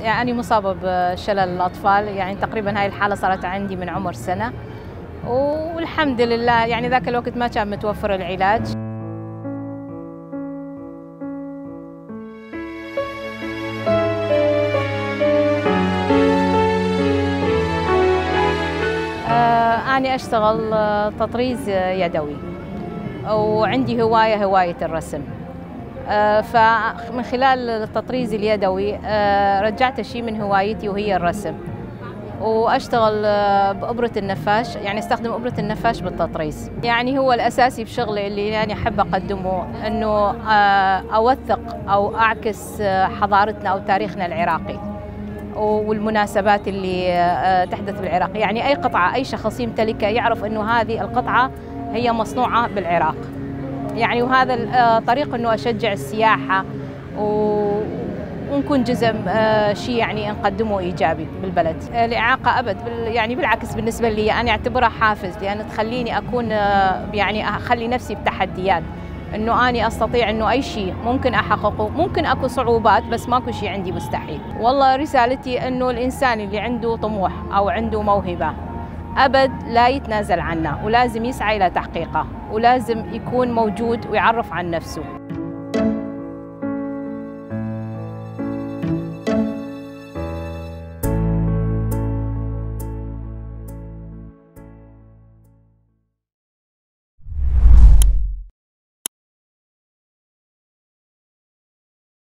يعني مصابة بشلل الأطفال. يعني تقريبا هاي الحالة صارت عندي من عمر سنة. والحمد لله يعني ذاك الوقت ما كان متوفر العلاج. آه، أنا أشتغل آه، تطريز يدوي. وعندي هواية هواية الرسم. آه، فمن خلال التطريز اليدوي رجعت شيء من هوايتي وهي الرسم. وأشتغل بأبرة النفاش يعني أستخدم أبرة النفاش بالتطريز. يعني هو الأساسي في شغلي اللي يعني أحب أقدمه إنه أوثق أو أعكس حضارتنا أو تاريخنا العراقي والمناسبات اللي تحدث بالعراق. يعني أي قطعة أي شخص يمتلكها يعرف إنه هذه القطعة هي مصنوعة بالعراق. يعني وهذا طريق إنه أشجع السياحة ونكون جزء شيء يعني نقدمه إيجابي بالبلد. الاعاقه أبد يعني بالعكس بالنسبة لي أنا اعتبرها حافز لأن تخليني أكون يعني أخلي نفسي بتحديات إنه أني أستطيع إنه أي شيء ممكن أحققه، ممكن أكو صعوبات بس ماكو شيء عندي مستحيل. والله رسالتي إنه الإنسان اللي عنده طموح أو عنده موهبة أبد لا يتنازل عنها ولازم يسعى إلى تحقيقه ولازم يكون موجود ويعرف عن نفسه.